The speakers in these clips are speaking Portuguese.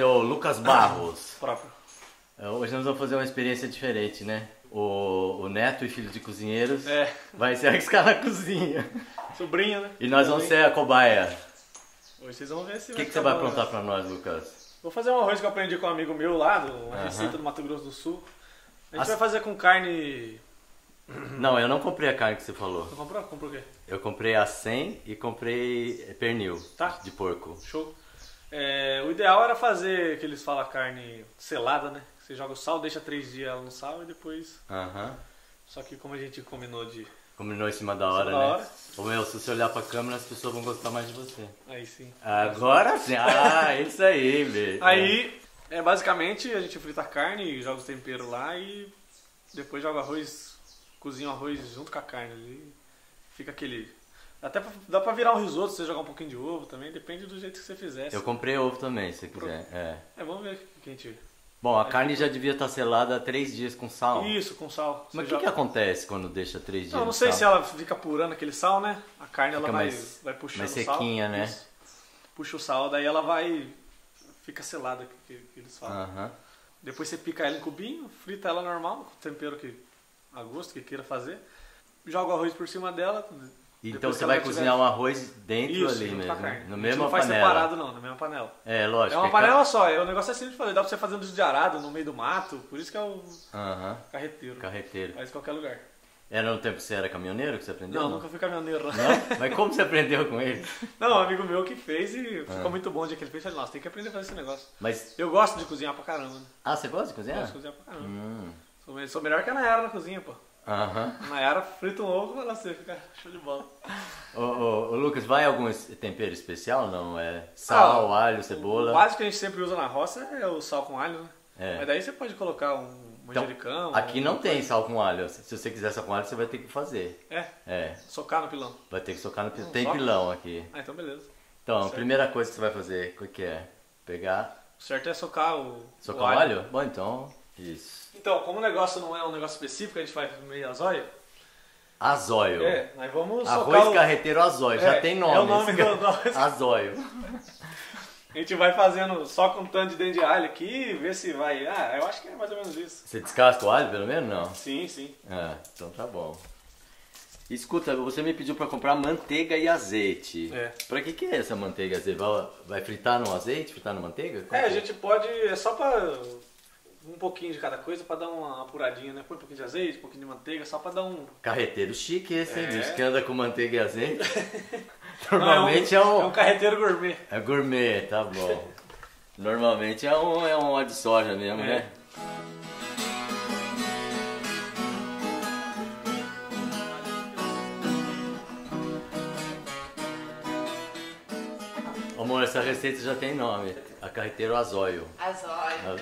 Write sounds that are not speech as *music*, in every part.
seu Lucas Barros. Próprio. É, Hoje nós vamos fazer uma experiência diferente, né? O, o neto e filho de cozinheiros É, vai se arriscar na cozinha. sobrinho, né? E nós vamos ser a cobaia. Hoje vocês vão ver se O que, que você vai aprontar né? pra nós, Lucas? Vou fazer um arroz que eu aprendi com um amigo meu lá, do- uma Aham. receita do Mato Grosso do Sul. A gente As- vai fazer com carne. Não, eu não comprei a carne que você falou. Você comprou? Comprou o quê? Eu comprei a 100 e comprei pernil Tá. de porco. Show. É, o ideal era fazer que eles falam carne selada, né? Você joga o sal, deixa três dias ela no sal e depois. Aham. Só que como a gente combinou de. Combinou em cima da hora, da né? hora. Ô meu, se você olhar pra câmera, as pessoas vão gostar mais de você. Aí sim. Agora sim. Ah, *laughs* isso aí, velho. Aí, é, basicamente, a gente frita a carne, joga os temperos lá e depois joga arroz, cozinha o arroz junto com a carne ali. Fica aquele. Até pra, dá pra virar um risoto se você jogar um pouquinho de ovo também, depende do jeito que você fizer. Eu comprei ovo também, se você quiser. É. É, vamos ver o que a gente. Bom, a carne já devia estar selada há três dias com sal. Isso, com sal. Mas o Você que, que acontece quando deixa três dias Não, não sei sal? se ela fica apurando aquele sal, né? A carne ela Fica vai, mais- vai puxando mais o sal. sequinha, né? Isso. Puxa o sal, daí ela vai. Fica selada, que, que eles falam. Depois você pica ela em cubinho, frita ela normal, com tempero que a gosto que queira fazer. Joga o arroz por cima dela. Então você vai cozinhar tiver- um arroz dentro Isso, ali mesmo. carne. No mesmo não faz panela. separado não, na mesma panela. É, lógico. É uma é panela só, é, o negócio é simples de fazer, dá pra você fazer um de arado no meio do mato, por isso que é o ca- Aham. carreteiro. Carreteiro. Faz em qualquer lugar. Era no tempo que você era caminhoneiro que você aprendeu? Não, nunca fui caminhoneiro. Não. Não? Mas como você aprendeu com ele? *laughs* não, um amigo meu que fez e Ah. ficou muito bom o dia que ele fez. Falei, nossa, tem que aprender a fazer esse negócio. Mas. Eu gosto de cozinhar pra caramba, né? Ah, você gosta de cozinhar? Gosto de cozinhar pra caramba. Hum. Sou melhor que a Nayara na cozinha, pô. Aham. A Nayara frita um ovo e fala assim, fica show de bola. Ô, ô, ô, Lucas, vai algum tempero especial? Não? É sal, alho, cebola? O básico que a gente sempre usa na roça é o sal com alho, né? É. Mas daí você pode colocar um Então, manjericão. aqui um- não tem sal com alho. Se você quiser sal com alho, você vai ter que fazer. É, É, socar no pilão. vai ter que socar no pilão. Não Tem soca? pilão aqui. Ah, então beleza. Então, a Certo. primeira coisa que você vai fazer, o que é? Pegar, O certo é socar o, socar o alho? Bom, então, isso. Então, como o negócio não é um negócio específico, a gente faz meio azóio. Azóio. É, nós vamos Arroz socar o... carreteiro azóio, já É, tem é nome. o nome do- do- Azóio. A gente vai fazendo só com um tanto de dente de alho aqui, ver se vai... Ah, eu acho que é mais ou menos isso. Você descasca o alho, pelo menos? Não. Sim, sim. Ah, então tá bom. Escuta, você me pediu pra comprar manteiga e azeite. É. Pra que que é essa manteiga e azeite? Vai, vai fritar no azeite, fritar na manteiga? Como É, a que gente pode... É só pra... Um pouquinho de cada coisa pra dar uma apuradinha, né? Põe um pouquinho de azeite, um pouquinho de manteiga, só pra dar um... Carreteiro chique esse, hein? É. Diz que anda com manteiga e azeite. *laughs* Não, Normalmente é é um, um, é um carreteiro gourmet. é gourmet, tá bom. Normalmente é um, é um óleo de soja mesmo, É. né? Amor, essa receita já tem nome. A carreteiro azóio. Azóio.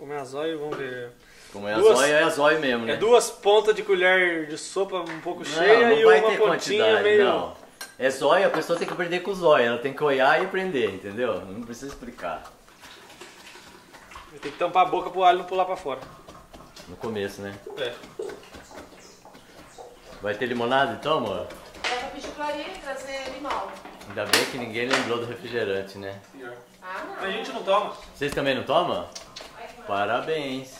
Como é azóio, vamos ver. Como é Duas- azóio, é azóio mesmo, né? É duas pontas de colher de sopa um pouco Não, cheia não e vai uma ter pontinha quantidade, meio... não. É zóio, a pessoa tem que aprender com o zóio. Ela tem que olhar e aprender, entendeu? Não precisa explicar. Tem que tampar a boca pro alho não pular pra fora. No começo, né? É. Vai ter limonada então, amor? Leva pra bijuteria e trazer limão. Ainda bem que ninguém lembrou do refrigerante, né? Ah, não. A gente não toma. Vocês também não tomam? Parabéns.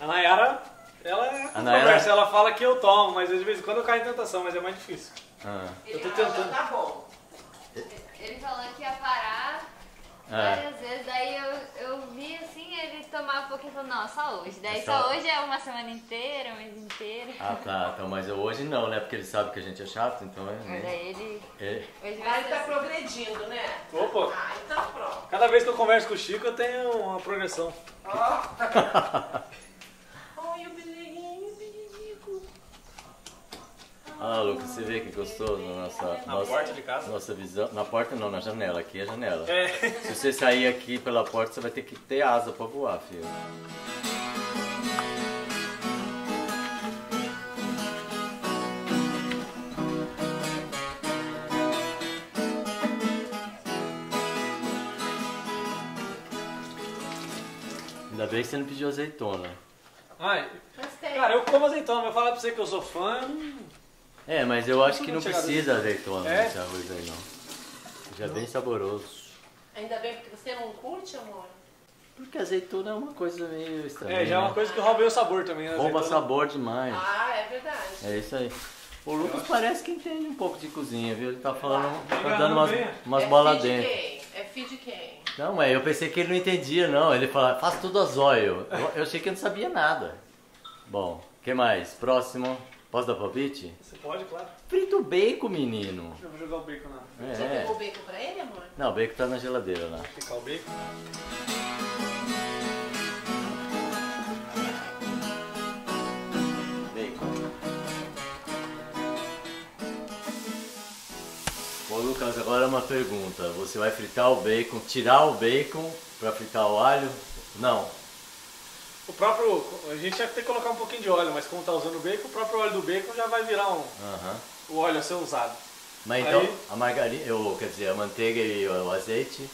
A Nayara, ela é A Nayara- conversa, ela fala que eu tomo, mas de vez em quando eu caio em tentação, mas é mais difícil. Ah, Ele tô fala, tentando. Tá bom. Ele falou que ia parar ah. várias vezes, daí eu, eu vi ele tomava um pouquinho e falou, não, só hoje. Daí É só só- hoje é uma semana inteira, um mês inteiro. Ah, tá. Então, mas hoje não, né? Porque ele sabe que a gente é chato, então é. Mas daí ele. É. Hoje Mas vai ele tá assim. progredindo, né? Opa, Ah, então pronto. cada vez que eu converso com o Chico eu tenho uma progressão. Oi, o *laughs* Ah, Lucas, você vê que gostoso na nossa, Na nossa, porta de casa? nossa visão. Na porta não, na janela. Aqui é a janela. É. Se você sair aqui pela porta, você vai ter que ter asa pra voar, filho. Ainda bem que você não pediu azeitona. Ai, Gostei. cara, eu como azeitona, mas falar pra você que eu sou fã, É, mas eu acho que não precisa azeitona É? nesse arroz aí não. Já é bem saboroso. Ainda bem porque você não curte, amor? Porque azeitona é uma coisa meio estranha. É, já é uma né? coisa que rouba o sabor também, né? Rouba azeitona. sabor demais. Ah, é verdade. É isso aí. O Lucas parece que entende um pouco de cozinha, viu? Ele tá falando, tá Enganando dando umas, umas é bolas dentro. quem? É filho de quem? Não, mas eu pensei que ele não entendia, não. Ele fala, faz tudo a zóio. Eu, eu achei que ele não sabia nada. Bom, o que mais? Próximo. Posso dar palpite? Você pode, claro. Frito bacon, menino. Eu vou jogar o bacon. Já É. pegou o bacon pra ele, amor? Não, o bacon tá na geladeira lá. Picar o bacon. Bacon. Ô Lucas, agora uma pergunta. Você vai fritar o bacon, tirar o bacon pra fritar o alho? Não. O próprio. A gente ia ter que colocar um pouquinho de óleo, mas como tá usando o bacon, o próprio óleo do bacon já vai virar um, Aham. o óleo a ser usado. Mas então, Aí- a margarina, eu, quer dizer, a manteiga e o azeite,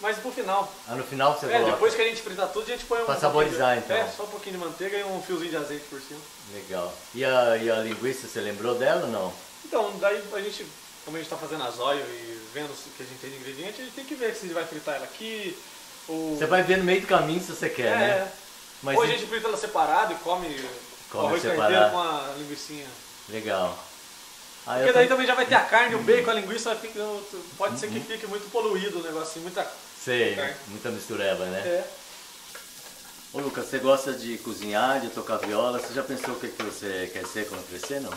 Mas pro final. ah, no final você É, coloca. depois que a gente fritar tudo, a gente põe um. Pra saborizar, de, então. É, só um pouquinho de manteiga e um fiozinho de azeite por cima. Legal. E a, e a linguiça, você lembrou dela ou não? Então, daí a gente, como a gente tá fazendo as óleo e vendo o que a gente tem de ingrediente, a gente tem que ver se vai fritar ela aqui. Ou... Você vai ver no meio do caminho se você quer, é, né? Mas ou a gente frita ela separado e come, Come o arroz separado. carteiro com a linguiça. Legal. Ah, Porque daí tam- também já vai ter a carne, o bacon, a linguiça, fica- pode ser que fique muito poluído o negócio assim, muita... Sei, carne. muita mistureba, né? É. Ô Lucas, você gosta de cozinhar, de tocar viola? Você já pensou o que, que você quer ser quando crescer, não?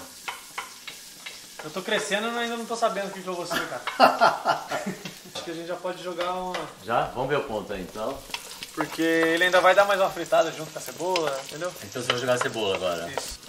Eu tô crescendo e ainda não tô sabendo o que, que eu vou ser, cara. *laughs* Acho que a gente já pode jogar uma... Já? Vamos ver o ponto aí então. Porque ele ainda vai dar mais uma fritada junto com a cebola, entendeu? Então você vai jogar cebola agora. Isso.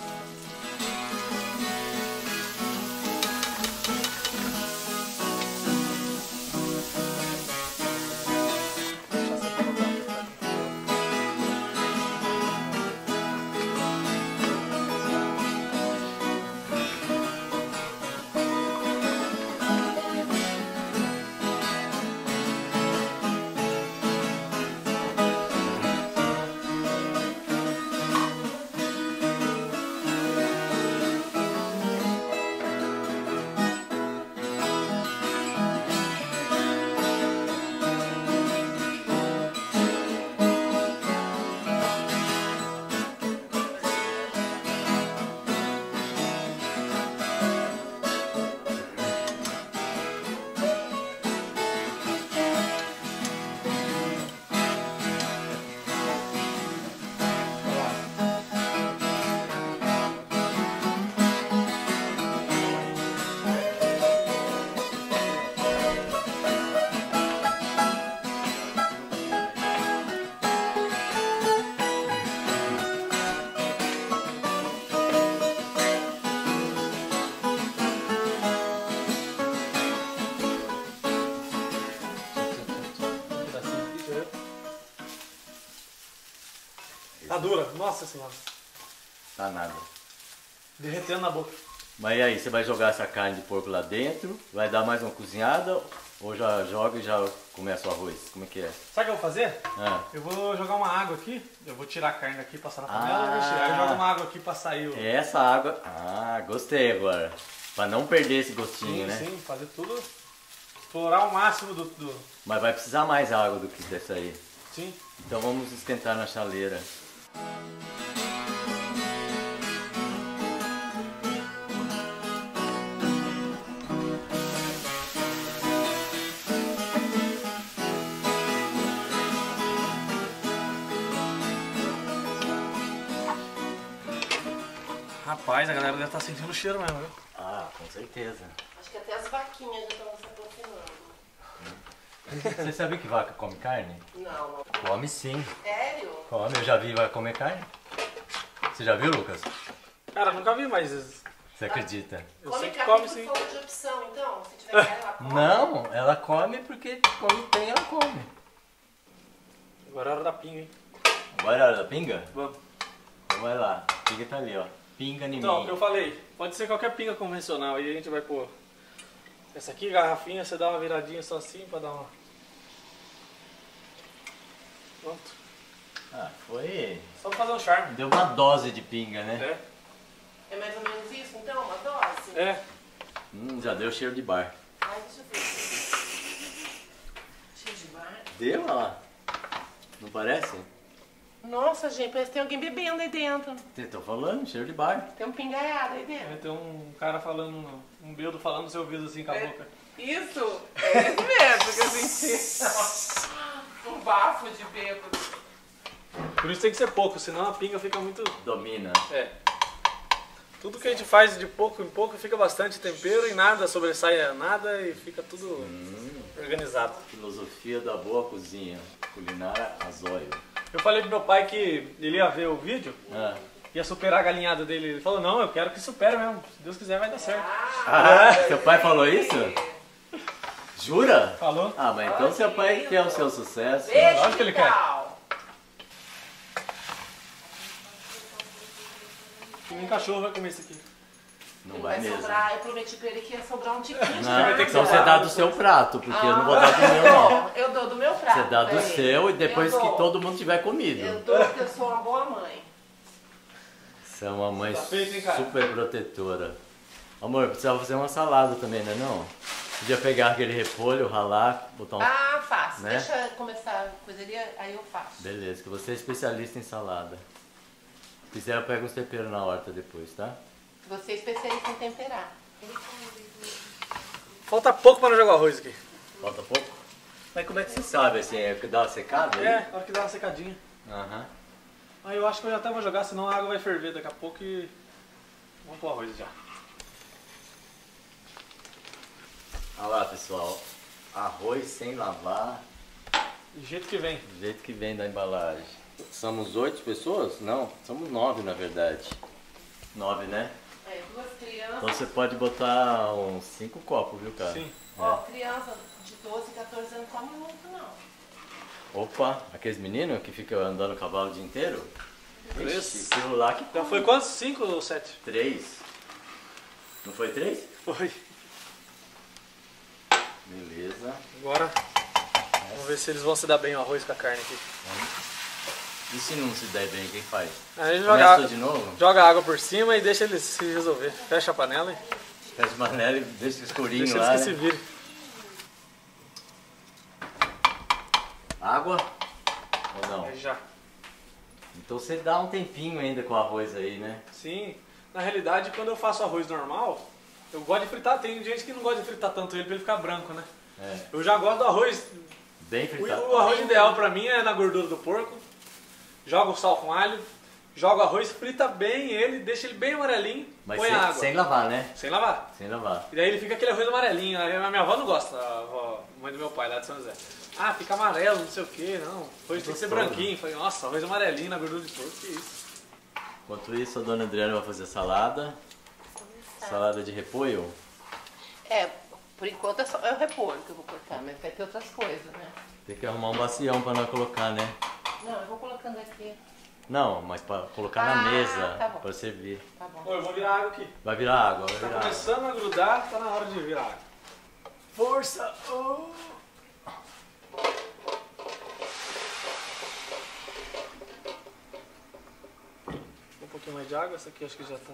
Nossa senhora. Tá nada. Derretendo na boca. Mas e aí, você vai jogar essa carne de porco lá dentro? Vai dar mais uma cozinhada? Ou já joga e já começa o arroz? Como é que é? Sabe o que eu vou fazer? Ah, Eu vou jogar uma água aqui, eu vou tirar a carne daqui, passar na Ah. panela e mexer. Aí eu jogo uma água aqui pra sair o... é essa água. Ah, gostei agora. Pra não perder esse gostinho, Sim, né? sim, fazer tudo, explorar o máximo do, do... Mas vai precisar mais água do que dessa aí. Sim. Então vamos esquentar na chaleira. Rapaz, a galera deve estar sentindo o cheiro mesmo, viu? Ah, com certeza. Acho que até as vaquinhas já estão se aproximando. Você sabia que vaca come carne? Não, não. Come sim. Sério? Come, eu já vi vaca comer carne. Você já viu, Lucas? Cara, nunca vi, mas Você acredita? eu come sei que carne come por sim. falta de opção, então. Se tiver carne, ela come. Não, ela come porque quando tem, ela come. Agora é hora da pinga, hein? Agora é a hora da pinga? Vamos. Então vai lá. A pinga tá ali, ó. Pinga em Então, eu falei, pode ser qualquer pinga convencional. Aí a gente vai pôr essa aqui, garrafinha, você dá uma viradinha só assim pra dar uma... Pronto. Ah, foi. Só pra fazer um charme. Deu uma dose de pinga, né? É. É mais ou menos isso, então? Uma dose? É. Hum, já deu cheiro de bar. Ai, deixa eu ver. Cheio de barro. Deu, olha lá. Não parece? Nossa, gente, parece que tem alguém bebendo aí dentro. Tô falando, cheiro de bar. Tem um pingaiado aí dentro. Vai ter um cara falando, um beldo falando no seu ouvido assim com a É. boca. Isso, é esse mesmo que eu senti. *laughs* Um bafo de bêbado. Por isso tem que ser pouco, senão a pinga fica muito. Domina. É. Tudo que a gente faz de pouco em pouco fica bastante tempero e nada sobressai nada e fica tudo organizado. Filosofia da boa cozinha. Culinária Azóio. Eu falei pro meu pai que ele ia ver o vídeo, Ah. ia superar a galinhada dele. Ele falou, não, eu quero que supere mesmo. Se Deus quiser vai dar certo. Ah, seu pai falou isso? Jura? Falou? Ah, mas então seu pai quer o seu sucesso. Beijo, Lógico que ele quer. Que nem cachorro vai comer isso aqui. Não vai vai mesmo. sobrar, eu prometi pra ele que ia sobrar um tiquinho. de Não, então você dá do seu prato, porque eu não vou dar do meu não. *laughs* Eu dou do meu prato. Você dá do seu e depois que todo mundo tiver comido. Eu dou porque eu sou uma boa mãe. Você é uma mãe Tá feito, super protetora. Amor, precisava fazer uma salada também, né não? Podia pegar aquele repolho, ralar, botar um... Ah, faço. Né? Deixa eu começar a coisaria, aí eu faço. Beleza, que você é especialista em salada. Se quiser eu pego uns temperos na horta depois, tá? Você é especialista em temperar. Falta pouco pra não jogar arroz aqui. Falta pouco? Mas como é que você sabe, assim, é que dá uma secada aí? É, na hora que dá uma secadinha. Aham. Aí eu acho que eu já até vou jogar, senão a água vai ferver daqui a pouco e. Vamos pro arroz já. Olha lá, pessoal. Arroz sem lavar, Do jeito que vem. do jeito que vem da embalagem. Somos oito pessoas? Não, somos nove na verdade. Nove, né? É, duas crianças. Então você pode botar uns cinco copos, viu, cara? Sim. Ó, criança de 12, 14 anos come muito, não. Opa, aqueles meninos que ficam andando cavalo o dia inteiro? Aquilo lá que Já foi quantos? Cinco ou sete? Três. Não foi três? Foi. Beleza. Agora, vamos ver se eles vão se dar bem o arroz com a carne aqui. E se não se der bem, quem faz? Aí joga, de novo? joga água por cima e deixa eles se resolver. Fecha a panela e Fecha a panela e deixa escurinho deixa lá, eles que né? se virem. Água? Ou não? Já. Então você dá um tempinho ainda com o arroz aí, né? Sim. Na realidade, quando eu faço arroz normal, eu gosto de fritar. Tem gente que não gosta de fritar tanto ele pra ele ficar branco, né? É. Eu já gosto do arroz. Bem O, fritado. o arroz ideal pra mim é na gordura do porco. Joga o sal com alho, joga o arroz, frita bem ele, deixa ele bem amarelinho, Mas põe sem, a água. sem lavar, né? Sem lavar. Sem lavar. E daí ele fica aquele arroz amarelinho. A minha avó não gosta, a avó, mãe do meu pai lá de São José. Ah, fica amarelo, não sei o que, não. Arroz tem que ser branquinho. Falei, nossa, arroz amarelinho na gordura de porco, que isso. Enquanto isso, a dona Adriana vai fazer salada. Salada de repolho. É, por enquanto é só é o repolho que eu vou cortar, mas vai ter outras coisas, né? Tem que arrumar um bacião pra nós colocar, né? Não, eu vou colocando aqui. Não, mas pra colocar na Ah, mesa, tá bom. pra servir. Tá bom. Ô, eu vou virar água aqui. Vai virar água, vai Tá virar água. começando a grudar, tá na hora de virar água. Força! Oh. Um pouquinho mais de água, essa aqui acho que já tá.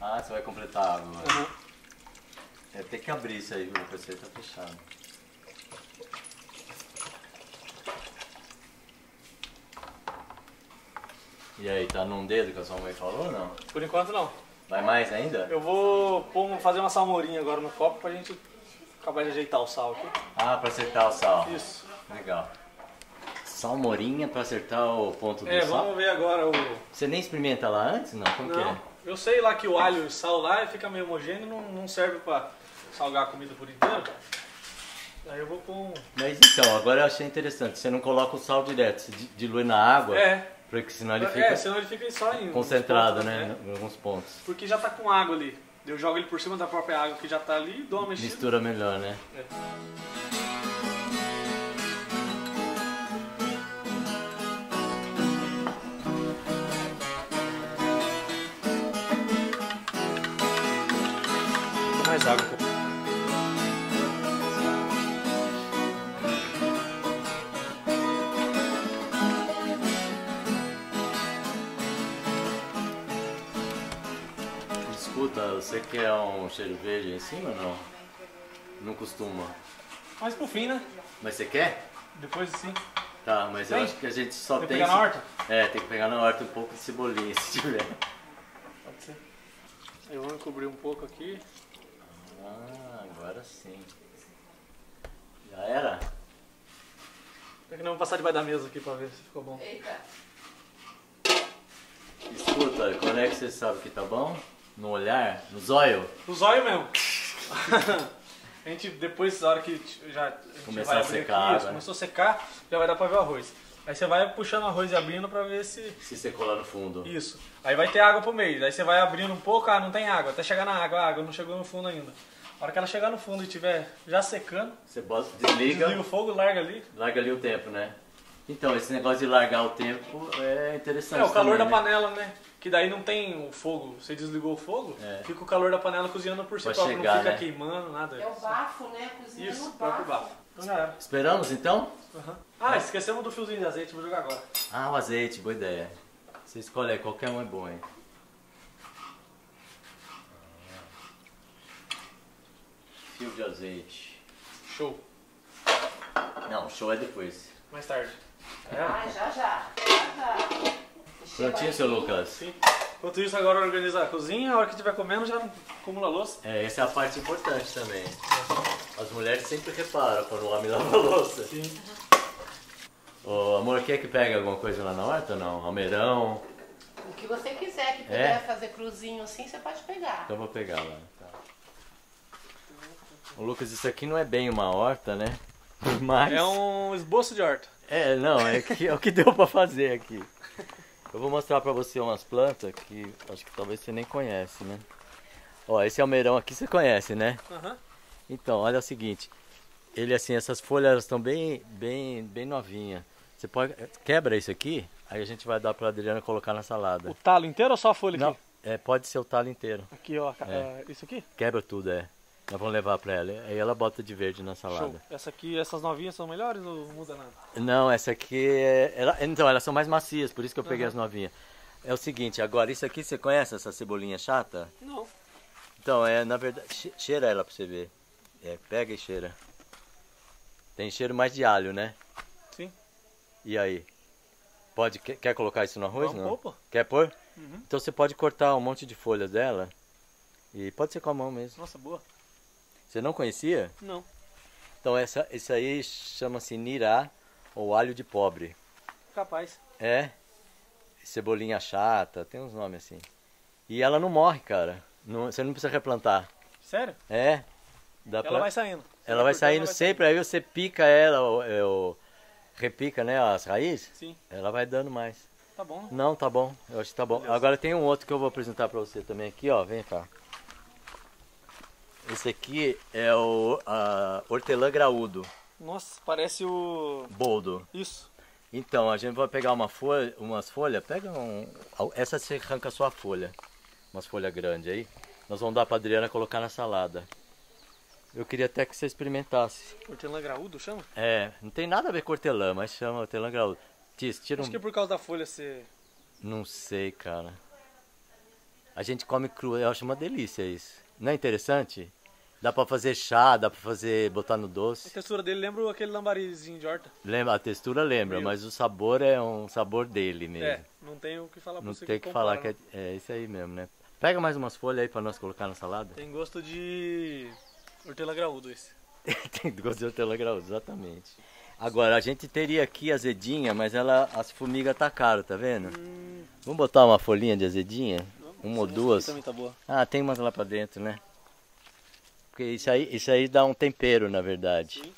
Ah, você vai completar a água. Uhum. É, tem que abrir isso aí, viu? O PC tá fechado. E aí, tá num dedo que a sua mãe falou ou não? Por enquanto não. Vai mais ainda? Eu vou pôr fazer uma salmourinha agora no copo pra gente acabar de ajeitar o sal aqui. Ah, pra acertar o sal. Isso. Legal. Salmorinha pra acertar o ponto do É, sal? vamos ver agora o. Você nem experimenta lá antes? Não, como que Não, é? eu sei lá que o alho e o sal lá fica meio homogêneo, não, não serve pra salgar a comida por inteiro. Aí eu vou pôr um. Mas então, agora eu achei interessante. Você não coloca o sal direto, você di- dilui na água, É, porque senão ele é, fica senão ele fica só em. concentrado, pontos, né? Em alguns pontos. Porque já tá com água ali. Eu jogo ele por cima da própria água que já tá ali, dou uma mexida. Mistura melhor, né? É. Escuta, você quer um cheiro verde em cima ou não? Não costuma. Mas pro fim, né? Mas você quer? Depois assim. Tá, mas eu Tem? acho que a gente só Tem tem. que pegar na horta? É, tem que pegar na horta um pouco de cebolinha *laughs* se tiver. Pode ser. Eu vou encobrir um pouco aqui. Ah, agora sim. Já era? É que não vou passar debaixo da mesa aqui pra ver se ficou bom. Eita. Escuta, quando é que você sabe que tá bom? No olhar? No zóio? No zóio mesmo. *laughs* a gente depois, na hora que já a Começar secar aqui, isso, né? começou a secar, já vai dar pra ver o arroz. Aí você vai puxando o arroz e abrindo pra ver se. Se secou lá no fundo. Isso. Aí vai ter água pro meio. Aí você vai abrindo um pouco, ah, não tem água. Até chegar na água, a água não chegou no fundo ainda. A hora que ela chegar no fundo e estiver já secando, Você bota, desliga, desliga o fogo, larga ali. larga ali o tempo, né? Então, esse negócio de largar o tempo é interessante. É, o calor também, da né? panela, né? Que daí não tem o fogo. Você desligou o fogo, É. fica o calor da panela cozinhando por si Vai próprio. chegar, não fica né? queimando, nada. É o bafo, né? Cozinha Isso, no o próprio bafo. bafo. Então já era. Esperamos então? Aham. Ah, esquecemos do fiozinho de azeite, vou jogar agora. Ah, o azeite, boa ideia. Você escolhe aí, qualquer um é bom, hein? Fio de azeite. Show. Não, show é depois. Mais tarde. Ah, já já. Já já. Prontinho, seu Lucas? Sim. Enquanto isso, agora organiza a cozinha, a hora que estiver comendo já não acumula louça. É, essa é a parte importante também. As mulheres sempre reparam quando o homem lava a louça. Sim. Ô, amor, quer que pegue alguma coisa lá na horta ou não? Almeirão? O que você quiser, que É? puder fazer cruzinho assim, você pode pegar. Então eu vou pegar lá. Tá. Ô, Lucas, isso aqui não é bem uma horta, né? *laughs* Mas... É um esboço de horta. É, não, é, que, é o que deu pra fazer aqui. Eu vou mostrar pra você umas plantas que acho que talvez você nem conhece, né? Ó, esse almeirão aqui você conhece, né? Aham. Então, olha o seguinte. Ele assim, essas folhas estão bem, bem, bem novinhas. Você pode quebra isso aqui, aí a gente vai dar pra Adriana colocar na salada. O talo inteiro ou só a folha Não, aqui? é, pode ser o talo inteiro. Aqui, ó. É. é, isso aqui? Quebra tudo, é. Nós vamos levar pra ela. Aí ela bota de verde na Show. salada. Essa aqui, essas novinhas são melhores ou muda nada? Não, essa aqui é. ela- então, elas são mais macias, por isso que eu peguei Aham. as novinhas. É o seguinte, agora isso aqui você conhece essa cebolinha chata? Não. Então, é na verdade. che- Cheira ela pra você ver. É, pega e cheira. Tem cheiro mais de alho, né? Sim. E aí? Pode, quer, quer colocar isso no arroz? Vamos não? pôr. Quer pôr? Uhum. Então você pode cortar um monte de folhas dela. E pode ser com a mão mesmo. Nossa, boa. Você não conhecia? Não. Então essa, esse aí chama-se nirá ou alho de pobre. Capaz. É. Cebolinha chata, tem uns nomes assim. E ela não morre, cara. Não- você não precisa replantar. Sério? É. Dá Ela pra- vai saindo. Ela vai saindo ela sempre, aí você pica ela, ou, é, ou repica né, as raízes, Sim, ela vai dando mais. tá bom. Não, tá bom, eu acho que tá bom. Beleza. Agora tem um outro que eu vou apresentar pra você também aqui, ó, vem cá. Esse aqui é o a hortelã graúdo, Nossa, parece o. boldo. Isso. Então, a gente vai pegar uma folha, umas folhas, pega um. Essa você arranca só a folha. Umas folhas grandes aí. Nós vamos dar pra Adriana colocar na salada. Eu queria até que você experimentasse. Hortelã graúdo chama? É, não tem nada a ver com hortelã, mas chama hortelã graúdo. Tis, tira um. Acho que é por causa da folha ser. Não sei, cara. A gente come cru, eu acho uma delícia isso. Não é interessante? Dá pra fazer chá, dá pra fazer, botar no A doce. textura dele lembra aquele lambarizinho de horta. Lembra, a textura lembra, Meu. mas o sabor é um sabor dele mesmo. É, não tem o que falar pra Não você tem que falar que compara, é, é isso aí mesmo, né? Pega mais umas folhas aí pra nós colocar na salada. não. Tem gosto de hortelã graúdo esse. *laughs* Tem gosto de hortelã graúdo, exatamente. Agora, a gente teria aqui azedinha, mas ela, as formigas atacaram, tá vendo? Hum, Vamos botar uma folhinha de azedinha? Uma ou duas? tá. Ah, tem umas lá pra dentro, né? Porque isso aí, isso aí dá um tempero, na verdade. Sim.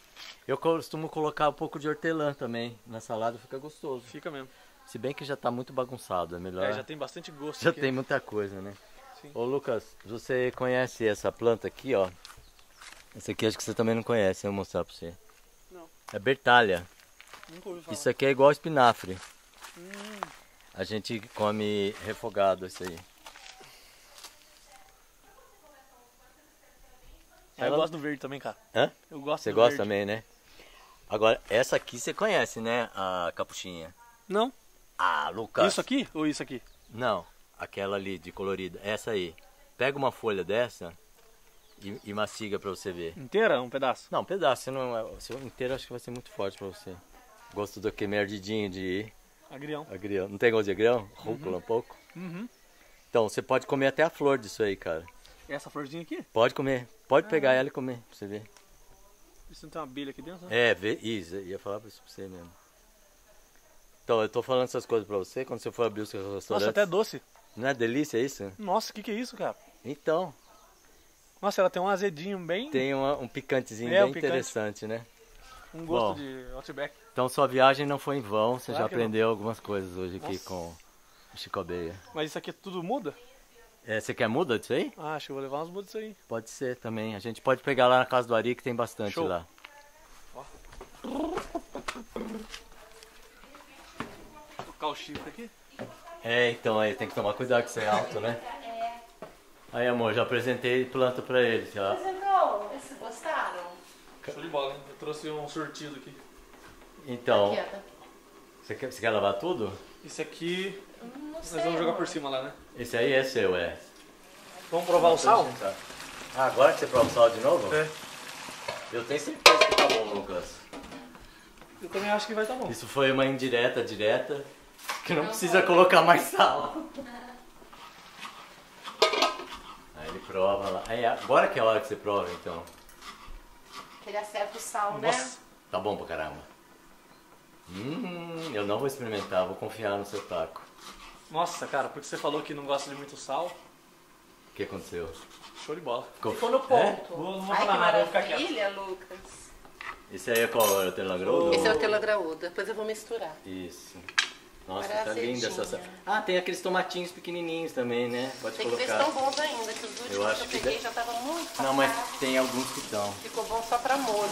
Eu costumo colocar um pouco de hortelã também na salada, fica gostoso. Fica mesmo. Se bem que já tá muito bagunçado, é melhor. É, já tem bastante gosto. Já aqui. tem muita coisa, né? Sim. Ô Lucas, você conhece essa planta aqui, ó? Essa aqui acho que você também não conhece, eu vou mostrar pra você. Não. É bertalha. Nunca ouvi falar. Isso aqui é igual espinafre. Hum, A gente come refogado isso aí. Eu Ela- gosto do verde também, cara. Hã? Eu gosto Você gosta verde. também, né? Agora, essa aqui você conhece, né? A capuchinha. Não? Ah, Lucas. Isso aqui ou isso aqui? Não, aquela ali de colorida. Essa aí. Pega uma folha dessa e, e mastiga pra você ver. Inteira? Um pedaço? Não, um pedaço, você não, é- se eu inteiro acho que vai ser muito forte pra você. Gosto do que merdidinho de Agrião. agrião. Não tem gosto de agrião? Rúcula um pouco? Uhum. Então, você pode comer até a flor disso aí, cara. Essa florzinha aqui? Pode comer. Pode pegar ela e comer, pra você ver. Isso não tem uma abelha aqui dentro? né? É, vê, isso, eu ia falar isso pra você mesmo. Então, eu tô falando essas coisas pra você, quando você for abrir o seu restaurante. Nossa, até doce. Não é delícia isso? Nossa, o que, que é isso, cara? Então, Nossa, ela tem um azedinho bem. tem uma- um picantezinho É, bem um picante. interessante, né? Um gosto Bom. de Outback. Então, sua viagem não foi em vão, você Claro já que não. aprendeu algumas coisas hoje aqui Nossa. com o Chico. Mas isso aqui tudo muda? É, você quer muda disso aí? Ah, acho que eu vou levar umas mudas disso aí. Pode ser também. A gente pode pegar lá na casa do Ari, que tem bastante Show. lá. Tocar o chifre aqui. É, então aí tem que tomar cuidado que você é alto, né? Aí, amor, já apresentei planta pra eles. Já. Apresentou? Vocês gostaram? Show de bola, hein? Eu trouxe um sortido aqui. Então, Aqui, ó, tá- você quer, você quer lavar tudo? Esse aqui nós vamos jogar por cima lá, né? Esse aí é seu, é. Vamos provar o sal? Ah, agora que você prova o sal de novo? É. Eu tenho certeza que tá bom, Lucas. Eu também acho que vai estar bom. Isso foi uma indireta direta, que não Não precisa foi. colocar mais sal. Aí ele prova lá. Aí, agora que é a hora que você prova, então. Que ele acerta o sal, né? Nossa, Tá bom pra caramba. Hum, eu não vou experimentar, vou confiar no seu taco. nossa, cara, porque você falou que não gosta de muito sal. O que aconteceu? Show de bola. Ficou, Ficou no É? ponto. Vou- não vou Ai, que falar nada, vou ficar quieto. maravilha, Lucas. Esse aí é qual? É o Telangrodo? Esse é o tela graúda, depois eu vou misturar. Isso. Nossa, tá linda essa azedinha. Ah, tem aqueles tomatinhos pequenininhos também, né? Pode Tem que ver se colocar. estão bons ainda, que os últimos Eu que acho eu que peguei de- já estavam muito Não, mas tem alguns que estão. Ficou bom só pra molho.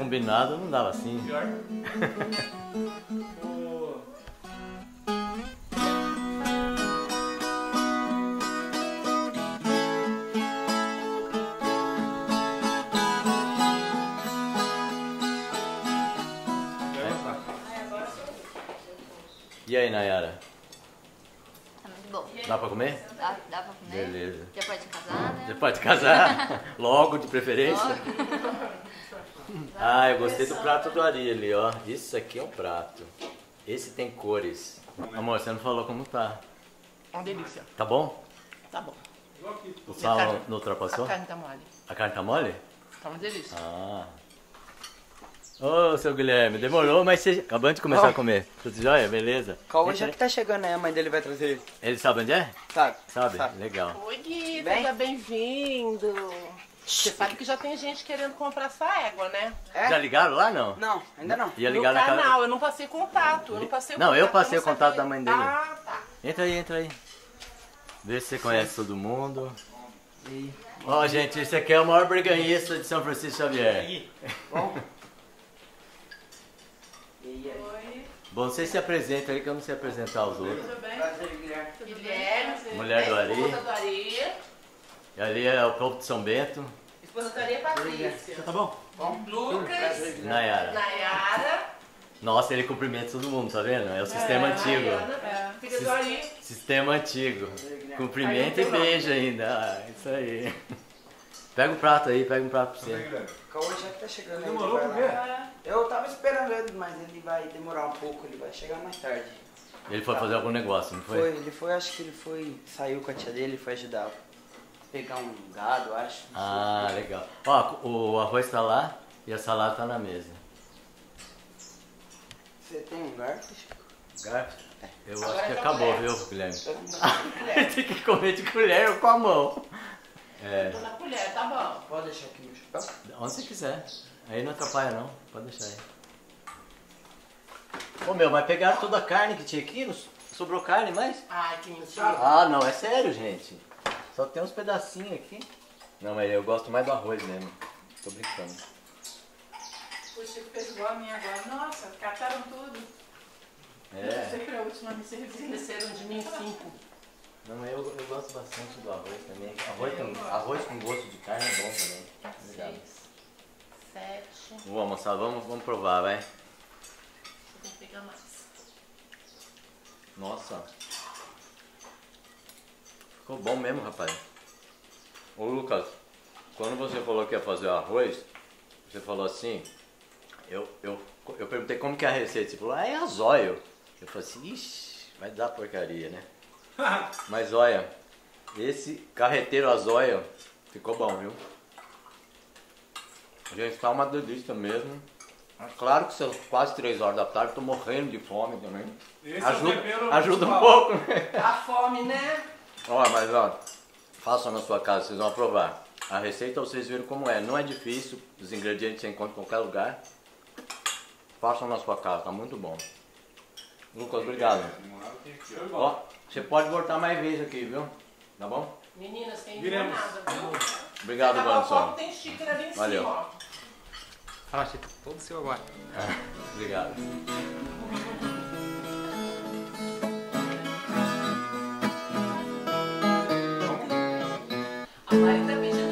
combinado, não dava assim. Pior. E aí, Nayara? Tá muito bom. Dá pra comer? Dá, dá pra comer. Beleza. Já pode casar, né? Já pode casar. *laughs* Logo, de preferência. Logo. Ah, eu gostei do prato do Ari ali, ó. Isso aqui é um prato. Esse tem cores. Amor, você não falou como tá. Uma delícia. Tá bom? Tá bom. O sal carne- não- ultrapassou? A carne tá mole. A carne tá mole? Tá uma delícia. Ah. Ô, seu Guilherme, demorou, mas você acabando de começar Ó. a comer. Tudo jóia? Beleza? Cauã Deixa- já que tá chegando aí, a mãe dele vai trazer ele. Ele sabe onde é? Sabe? Sabe? Legal. Oi, Gui, seja bem-vindo. Você sabe que já tem gente querendo comprar essa égua, né? É? Já ligaram lá, não? Não, ainda não. Ia no ligar na canal, casa... eu não passei contato. Eu não passei Não, contato, eu passei não o contato da mãe dele. Ah, tá. Entra aí, entra aí. Vê se você conhece todo mundo. Ó, gente, esse aqui é o maior briganhista de São Francisco Xavier. Bom. *laughs* E aí? Bom, você se apresenta aí que eu não sei apresentar os outros. Prazer, Guilherme. Guilherme, Mulher do Ari. esposa do Ari. E ali é o povo de São Bento. É Patrícia. Tá bom? Bom? Lucas. Nayara. Nayara. Nossa, ele cumprimenta todo mundo, tá vendo? É o sistema antigo. Mariana, filha do Ari. Sistema antigo. Cumprimenta e beija ainda. Ah, isso aí. *laughs* Pega um prato aí, pega um prato pra você. Cauã já que tá chegando aí. Demorou por quê? Eu tava esperando ele, mas ele vai demorar um pouco, ele vai chegar mais tarde. Ele foi fazer algum negócio, não Foi, foi? ele foi, acho que ele foi, saiu com a tia dele, foi ajudar pegar um gado, acho. não sei. Ah, legal. Ó, o arroz tá lá e a salada tá na mesa. Você tem um garfo? Chico? Garfo? Eu Agora acho que com acabou, colher. viu, Guilherme? Eu. *laughs* Tem que comer de colher ou com a mão. É, Tô na colher, tá bom. Pode deixar aqui no chapéu? onde você quiser. Aí não atrapalha não, pode deixar aí. Ô meu, mas pegaram toda a carne que tinha aqui? Sobrou carne mais? Ai, que mentira. Ah, não, é sério, gente. Só tem uns pedacinhos aqui. Não, mas eu gosto mais do arroz mesmo. Tô brincando. O Chico fez igual a minha agora. Nossa, cataram tudo. Eu É, sei que a última me serviu. Esqueceram de mim cinco. não, eu, eu gosto bastante do arroz também. Arroz com, arroz com gosto de carne é bom também. Obrigado. Seis, sete. Vamos almoçar, vamos, vamos provar, vai. Você tem que pegar mais. Nossa. Ficou bom mesmo, rapaz. Ô Lucas, quando você falou que ia fazer o arroz, você falou assim, eu, eu, eu perguntei como que é a receita. Você falou, ah, é azóio. Eu falei assim, ixi, vai dar porcaria, né? *laughs* Mas olha, esse carreteiro azóio ficou bom, viu? Gente, tá uma delícia mesmo. É Claro que são quase 3 horas da tarde, tô morrendo de fome também. Esse Ajuda, é o tempero ajuda um pouco, né? A fome, né? Ó, mas ó, façam na sua casa, vocês vão aprovar. A receita vocês viram como é, não é difícil, os ingredientes você encontra em qualquer lugar. Façam na sua casa, tá muito bom. Lucas, obrigado. Ó, você pode voltar mais vezes aqui, viu? Tá bom? Meninas, tem Viremos. nada, viu? Obrigado, Vanson. tem xícara ali em Valeu. cima, ó. Fala, Chico. Todo seu agora. *laughs* Obrigado. A Mari tá pedindo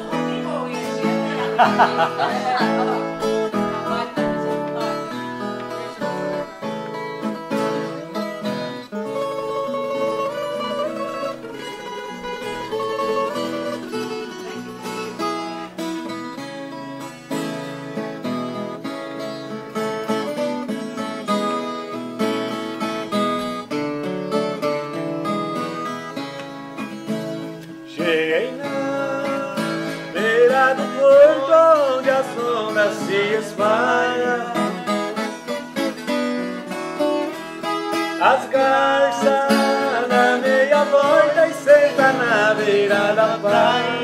se espalha. As garças na meia volta e senta na beira da praia.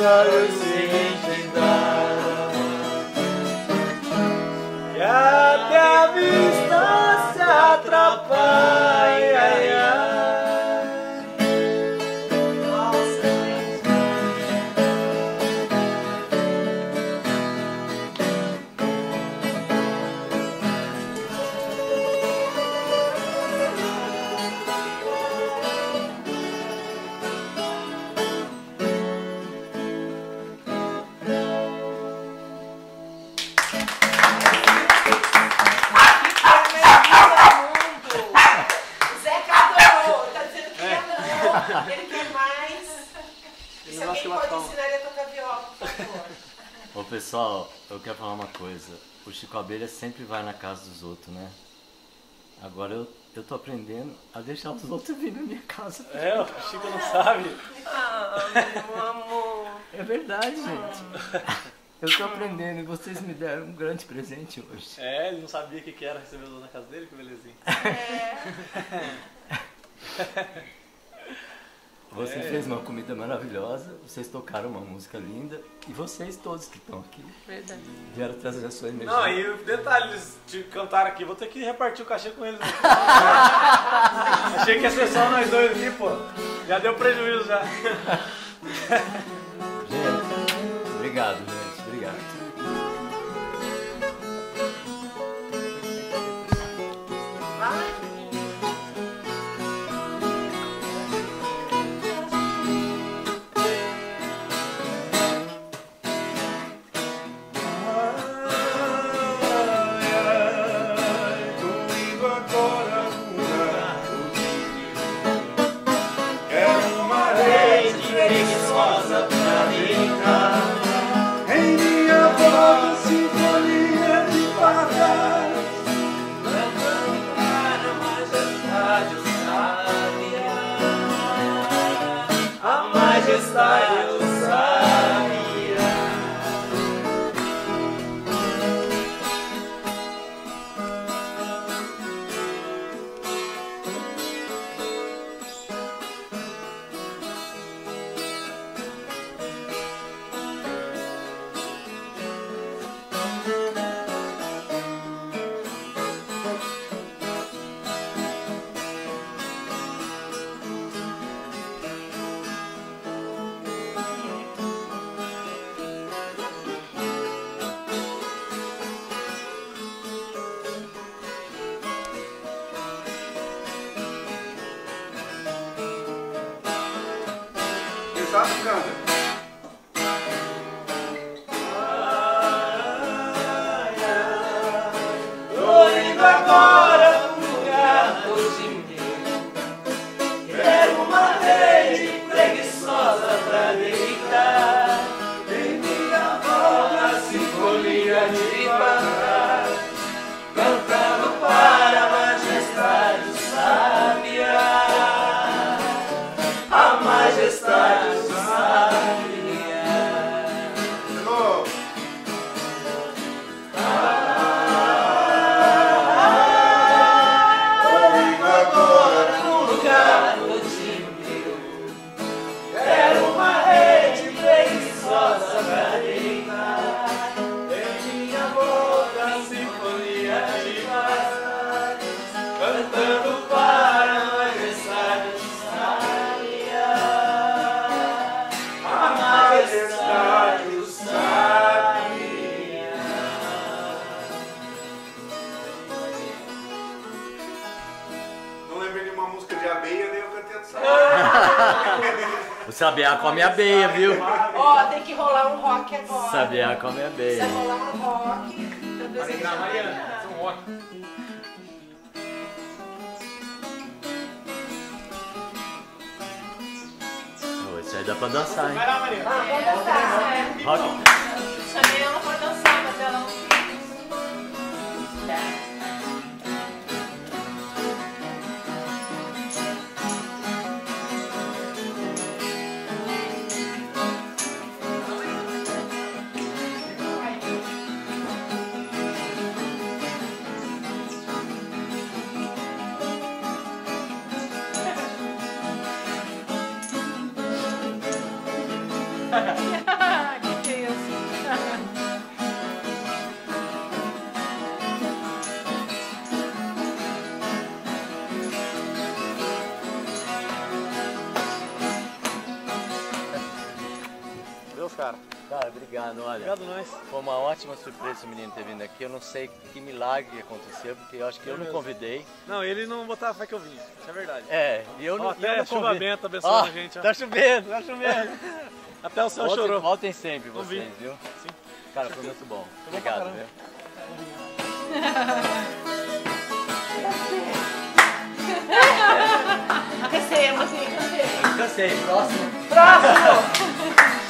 E os Abelha sempre vai na casa dos outros, né? Agora eu, eu tô aprendendo a deixar os outros vir na minha casa. É, o Chico não sabe. Ah, meu amor. É verdade, gente. Eu tô aprendendo e vocês me deram um grande presente hoje. É, ele não sabia o que era receber o na casa dele, que belezinha. *laughs* Você É. fez uma comida maravilhosa, vocês tocaram uma música linda e vocês todos que estão aqui Verdade. vieram trazer a sua energia. Não, e o detalhe, eles te cantaram aqui, vou ter que repartir o cachê com eles. *laughs* Achei que ia ser só nós dois aqui, pô. Já deu prejuízo já. *laughs* Come abelha, viu? Ó, tem que rolar um rock agora. Sabiá come abelha. Precisa rolar um rock. pra desejar Mariana, Mariana, um rock. Isso aí dá pra dançar, hein? Vai lá, Maria. Ah, vamos dançar. Rock. Chamei ela pra dançar, mas ela não *laughs* que que é isso? Deus, cara. Cara, obrigado, olha. Obrigado nós. Foi uma ótima surpresa esse menino ter vindo aqui. Eu não sei que milagre que aconteceu, porque eu acho que eu não convidei. Não, ele não botava fé que eu vinha. Isso é verdade. É, e eu não, Ó, eu até não chuva convi- benta abençoando Ó, a gente, ó. Tá chovendo, tá chovendo. *laughs* Até o céu voltem, chorou. Voltem sempre vocês, viu? Sim. Cara, foi muito bom. Obrigado, viu? Cansei, amorzinho, cansei. Cansei, próximo. Próximo!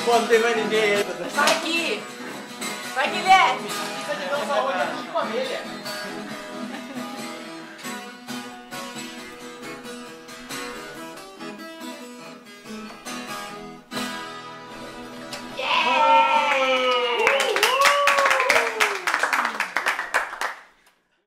Pô, não tem mais ninguém aí. Vai aqui! Vai, Guilherme! Fica de novo a orelha.